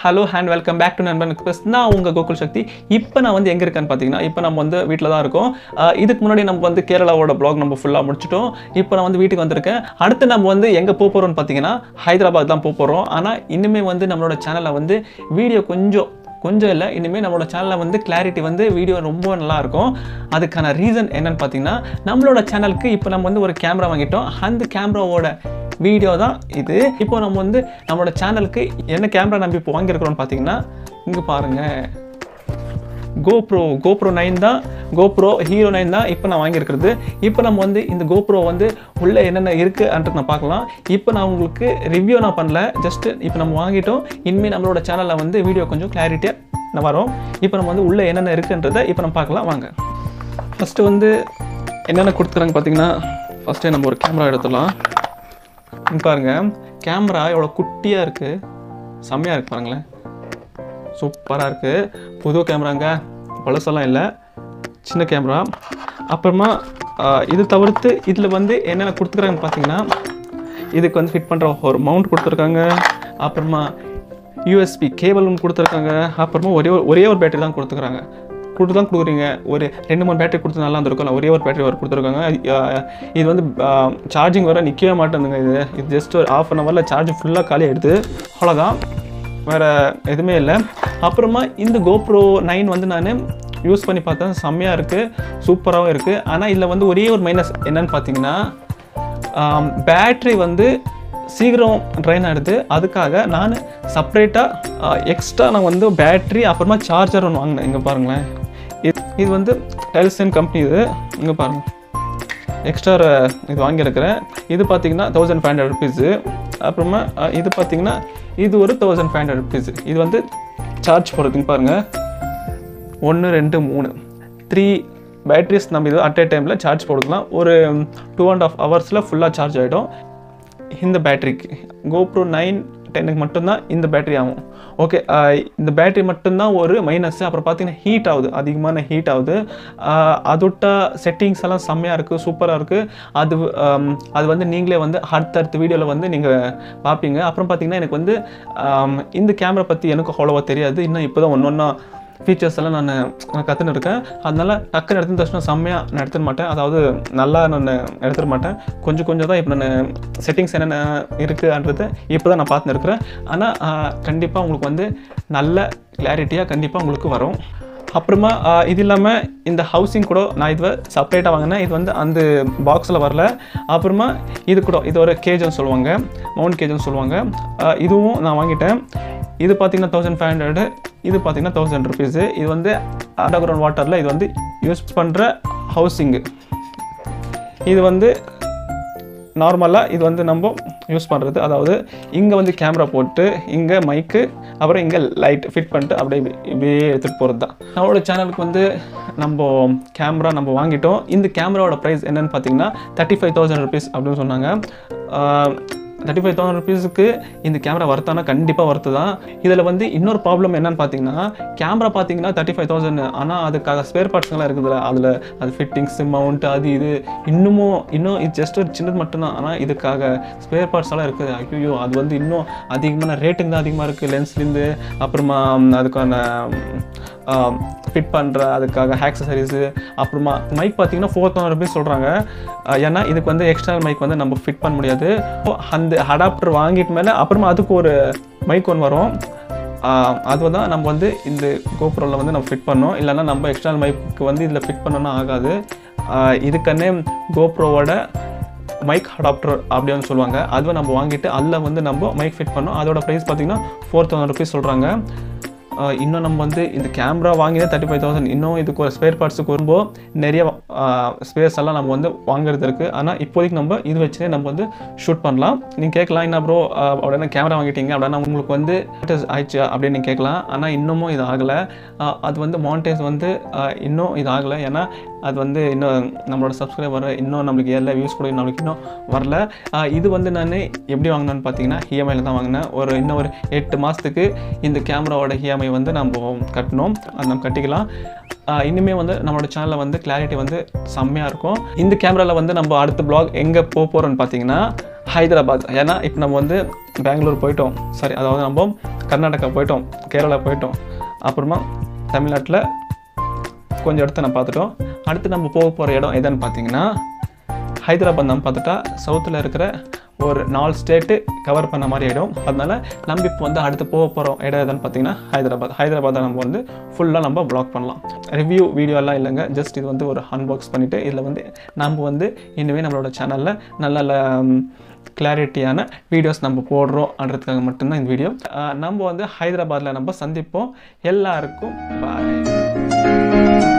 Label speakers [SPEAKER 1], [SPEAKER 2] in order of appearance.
[SPEAKER 1] Hello and welcome back to Nanban Express நான் உங்கள் கோகுல் சக்தி. இப்போ நான் வந்து எங்கே இருக்கேன்னு பார்த்தீங்கன்னா இப்போ நம்ம வந்து வீட்டில் தான் இருக்கோம் இதுக்கு முன்னாடி நம்ம வந்து கேரளாவோட ப்ளாக் நம்ம ஃபுல்லாக முடிச்சிட்டோம். இப்போ நான் வந்து வீட்டுக்கு வந்திருக்கேன். அடுத்து நம்ம வந்து எங்கே போக போகிறோம்னு பார்த்தீங்கன்னா ஹைதராபாத் தான் போக போகிறோம் ஆனால் இனிமேல் வந்து நம்மளோட சேனலில் வந்து வீடியோ கொஞ்சம் கொஞ்சம் இல்லை. இனிமேல் நம்மளோட சேனலில் வந்து கிளாரிட்டி வந்து வீடியோ ரொம்ப நல்லாயிருக்கும் அதுக்கான ரீசன் என்னன்னு பார்த்தீங்கன்னா நம்மளோட சேனலுக்கு இப்போ நம்ம வந்து ஒரு கேமரா வாங்கிட்டோம். அந்த கேமராவோட வீடியோ தான் இது. இப்போ நம்ம வந்து நம்மளோட சேனலுக்கு என்ன கேமரா நம்பி இப்போ வாங்கியிருக்கிறோம்னு பார்த்தீங்கன்னா இங்கே பாருங்கள் கோப்ரோ கோப்ரோ நைன் தான். கோப்ரோ ஹீரோ நைன் தான் இப்போ நான் வாங்கியிருக்கிறது. இப்போ நம்ம வந்து இந்த கோப்ரோ வந்து உள்ளே என்னென்ன இருக்குன்றது நான் பார்க்கலாம். இப்போ நான் உங்களுக்கு ரிவ்யூ நான் பண்ணல. ஜஸ்ட் இப்போ நம்ம வாங்கிட்டோம். இனிமேல் நம்மளோட சேனலில் வந்து வீடியோ கொஞ்சம் கிளாரிட்டியாக வரும். இப்போ நம்ம வந்து உள்ளே என்னென்ன இருக்குன்றதை இப்போ நம்ம பார்க்கலாம். வாங்க. ஃபஸ்ட்டு வந்து என்னென்ன கொடுத்துருக்காங்க பார்த்தீங்கன்னா ஃபஸ்ட்டே நம்ம ஒரு கேமரா எடுத்துடலாம். பாருங்க கேமரா எவ்வளோ குட்டியாக இருக்குது செம்மையாக இருக்கு பாருங்களேன். சூப்பராக இருக்குது புது கேமராங்க பழசெல்லாம் இல்லை. சின்ன கேமரா அப்புறமா இது தவிர்த்து இதில் வந்து என்னென்ன கொடுத்துக்குறாங்கன்னு பார்த்தீங்கன்னா இதுக்கு வந்து ஃபிட் பண்ணுற ஒரு மவுண்ட் கொடுத்துருக்காங்க. அப்புறமா யூஎஸ்பி கேபிள் ஒன்று கொடுத்துருக்காங்க. அப்புறமா ஒரே ஒரு ஒரே ஒரு பேட்டரி தான் கொடுத்துருக்காங்க. கொடுத்து தான் கொடுக்குறீங்க. ஒரு ரெண்டு மூணு பேட்டரி கொடுத்து நல்லா இருந்திருக்கும் ஒரே ஒரு பேட்டரி ஒரு கொடுத்துருக்காங்க. இது வந்து சார்ஜிங் வர நிற்கவே மாட்டேங்குதுங்க இது. இது ஜஸ்ட் ஒரு ஆஃப் அன் ஹவரில் சார்ஜ் ஃபுல்லாக காலி எடுத்து அவ்வளோதான் வேறு எதுவுமே இல்லை. அப்புறமா இந்த கோப்ரோ நைன் வந்து நான் யூஸ் பண்ணி பார்த்தேன். செம்மையாக இருக்குது சூப்பராகவும் இருக்குது ஆனால் இதில் வந்து ஒரே ஒரு மைனஸ் என்னன்னு பார்த்தீங்கன்னா பேட்ரி வந்து சீக்கிரம் ட்ரைன் ஆகிடுது அதுக்காக நான் செப்ரேட்டாக எக்ஸ்ட்ரா நான் வந்து பேட்ரி அப்புறமா சார்ஜர் ஒன்று வாங்கினேன். இங்கே பாருங்களேன். இது இது வந்து டெல்சன் கம்பெனி இது. இங்கே பாருங்கள் எக்ஸ்ட்ரா இது வாங்கியிருக்கிறேன். இது பார்த்தீங்கன்னா தௌசண்ட் ஃபைவ் ஹண்ட்ரட் ருபீஸு அப்புறமா இது பார்த்தீங்கன்னா இது ஒரு தௌசண்ட் ஃபைவ் ஹண்ட்ரட் ருபீஸு இது வந்து சார்ஜ் போடுறதுங்க பாருங்கள் ஒன்று ரெண்டு மூணு. த்ரீ பேட்ரிஸ் நம்ம இது அட் ஏ டைமில் சார்ஜ் போட்டுக்கலாம் ஒரு டூ அண்ட் ஆஃப் ஹவர்ஸில் ஃபுல்லாக சார்ஜ் ஆகிடும் இந்த பேட்ரிக்கு கோப்ரோ நைன் டென்னுக்கு மட்டும்தான் இந்த பேட்டரி ஆகும். ஓகே இந்த பேட்டரி மட்டும்தான் ஒரு மைனஸ் அப்புறம் பார்த்தீங்கன்னா ஹீட் ஆகுது. அதிகமான ஹீட் ஆகுது. ஆஹ், அதோட்ட செட்டிங்ஸ் எல்லாம் செம்மையாக இருக்குது சூப்பராக இருக்குது அது அது வந்து நீங்களே வந்து அடுத்தடுத்த வீடியோவில் வந்து நீங்கள் பார்ப்பீங்க. அப்புறம் பார்த்தீங்கன்னா எனக்கு வந்து இந்த கேமரா பற்றி எனக்கு அவ்வளோவா தெரியாது. இன்னும் இப்போ தான் ஒன்று ஒன்றா ஃபீச்சர்ஸ் எல்லாம் நான் கற்றுன்னு இருக்கேன். அதனால் டக்குன்னு எடுத்து தச்சுனா செம்மையாக நான் எடுத்துட மாட்டேன். அதாவது நல்லா நான் எடுத்துட மாட்டேன். கொஞ்சம் கொஞ்சம் தான் இப்போ நான் செட்டிங்ஸ் என்னென்ன இருக்குன்றது இப்போ தான் நான் பார்த்துன்னு இருக்கிறேன். ஆனால் கண்டிப்பாக உங்களுக்கு வந்து நல்ல கிளாரிட்டியாக கண்டிப்பாக உங்களுக்கு வரும். அப்புறமா இது இல்லாமல் இந்த ஹவுசிங் கூட நான் இது செப்பரேட்டாக வாங்கினேன். இது வந்து அந்த பாக்ஸில் வரல. அப்புறமா இது கூட இது ஒரு கேஜ்னு சொல்லுவாங்க. மவுண்ட் கேஜ்னு சொல்லுவாங்க. இதுவும் நான் வாங்கிட்டேன். இது பார்த்தீங்கன்னா தௌசண்ட் ஃபைவ் ஹண்ட்ரடு இது பார்த்தீங்கன்னா தௌசண்ட் ருபீஸு இது வந்து அண்டர் கிரவுண்ட் வாட்டரில் இது வந்து யூஸ் பண்ணுற ஹவுசிங்கு இது வந்து நார்மலாக இது வந்து நம்ம யூஸ் பண்ணுறது அதாவது இங்கே வந்து கேமரா போட்டு இங்கே மைக்கு அப்புறம் இங்கே லைட் ஃபிட் பண்ணிட்டு அப்படியே இப்படியே எடுத்துகிட்டு போகிறது தான் நம்மளோட சேனலுக்கு வந்து நம்ம கேமரா நம்ம வாங்கிட்டோம். இந்த கேமராவோட ப்ரைஸ் என்னென்னு பார்த்தீங்கன்னா தேர்ட்டி ஃபைவ் தௌசண்ட் ருபீஸ் அப்படின்னு சொன்னாங்க. தேர்ட்டி ஃபைவ் தௌசண்ட் ருபீஸுக்கு இந்த கேமரா வர்த்தானா? கண்டிப்பாக வர்த்து தான் இதில் வந்து இன்னொரு ப்ராப்ளம் என்னன்னு பார்த்தீங்கன்னா கேமரா பார்த்தீங்கன்னா தேர்ட்டி ஃபைவ் தௌசண்ட் ஆனால் அதுக்காக ஸ்பேர் பார்ட்ஸ்லாம் இருக்குதுல்ல அதில் அது ஃபிட்டிங்ஸ் மவுண்ட் அது இது. இன்னமும் இன்னும் இது ஜஸ்ட் ஒரு சின்னது மட்டும்தான். ஆனால் இதுக்காக ஸ்பேர் பார்ட்ஸ் எல்லாம் இருக்குது. ஐயோ அது வந்து இன்னும் அதிகமான ரேட்டுங்க தான் அதிகமாக இருக்குது லென்ஸ்லேருந்து அப்புறமா அதுக்கான ஃபிட் பண்ணுற அதுக்காக ஆக்சசரிஸு அப்புறமா மைக் பார்த்தீங்கன்னா ஃபோர் தௌசண்ட் ருபீஸ் சொல்கிறாங்க ஏன்னா இதுக்கு வந்து எக்ஸ்டர்னல் மைக் வந்து நம்ம ஃபிட் பண்ண முடியாது. அந்த அடாப்டர் வாங்கிட்டு மேலே அப்புறமா அதுக்கு ஒரு மைக் ஒன்று வரும். அது தான் நம்ம வந்து இந்த கோபுரில் வந்து நம்ம ஃபிட் பண்ணோம் இல்லைன்னா நம்ம எக்ஸ்டர்னல் மைக்கு வந்து இதில் ஃபிட் பண்ணோன்னா ஆகாது. இதுக்கன்னே கோப்ரோவோட மைக் அடாப்டர் அப்படின்னு சொல்லுவாங்க. அதுவும் நம்ம வாங்கிட்டு அதில் வந்து நம்ம மைக் ஃபிட் பண்ணோம் அதோட ப்ரைஸ் பார்த்தீங்கன்னா ஃபோர் தௌசண்ட் ருபீஸ் சொல்கிறாங்க இன்னும் நம்ம வந்து இந்த கேமரா வாங்கினே தேர்ட்டி ஃபைவ் தௌசண்ட் இன்னும் இதுக்கு ஒரு ஸ்பேர் பார்ட்ஸுக்கு வரும்போது நிறைய ஸ்பேஸ் எல்லாம் நம்ம வந்து வாங்குறது இருக்குது ஆனால் இப்போதைக்கு நம்ம இது வச்சுனே நம்ம வந்து ஷூட் பண்ணலாம். நீங்கள் கேட்கலாம் என்ன ப்ரோ அப்படின்னா கேமரா வாங்கிட்டீங்க. அப்படின்னா உங்களுக்கு வந்து ஆயிடுச்சு அப்படின்னு நீங்கள் கேட்கலாம். ஆனால் இன்னமும் இது ஆகலை. அது வந்து மானிட்டைஸ் வந்து இன்னும் இது ஆகலை. ஏன்னா அது வந்து இன்னும் நம்மளோட சப்ஸ்கிரைபர் இன்னும் நம்மளுக்கு எல்லா வியூஸ் கூட நம்மளுக்கு இன்னும் வரல. இது வந்து நான் எப்படி வாங்கினேன்னு பார்த்தீங்கன்னா இஎம்ஐயில் தான் வாங்கினேன். ஒரு இன்னும் ஒரு எட்டு மாதத்துக்கு இந்த கேமராவோட இஎம்ஐ வந்து நம்ம கட்டணும் அது நம்ம கட்டிக்கலாம். இன்னுமே வந்து நம்மளோட சேனலில் வந்து கிளாரிட்டி வந்து செம்மையாக இருக்கும். இந்த கேமராவில் வந்து நம்ம அடுத்த ப்ளாக் எங்கே போக போகிறோம்னு பார்த்தீங்கன்னா ஹைதராபாத். ஏன்னா இப்போ நம்ம வந்து பெங்களூர் போயிட்டோம். சாரி அதாவது நம்ம கர்நாடகா போயிட்டோம். கேரளா போயிட்டோம். அப்புறமா தமிழ்நாட்டில் கொஞ்சம் இடத்த நம்ம பார்த்துட்டோம். அடுத்து நம்ம போக போகிற இடம் எதுன்னு பார்த்தீங்கன்னா ஹைதராபாத் நம்ம பார்த்துட்டா சவுத்தில் இருக்கிற ஒரு நாலு ஸ்டேட்டு கவர் பண்ண மாதிரி இடம் அதனால் நம்ம இப்போ வந்து அடுத்து போக போகிறோம் இடம் எதுன்னு பார்த்தீங்கன்னா ஹைதராபாத். ஹைதராபாத்தை நம்ம வந்து ஃபுல்லாக நம்ம ப்ளாக் பண்ணலாம். ரிவ்யூ வீடியோலாம் இல்லைங்க. ஜஸ்ட் இது வந்து ஒரு அன்பாக்ஸ் பண்ணிவிட்டு இதில் வந்து நம்ம வந்து இனிமேல் நம்மளோட சேனலில் நல்ல நல்ல கிளாரிட்டியான வீடியோஸ் நம்ம போடுறோம்ன்றதுக்காக மட்டும்தான் இந்த வீடியோ நம்ம வந்து ஹைதராபாத்தில் நம்ம சந்திப்போம். எல்லாருக்கும் பாய்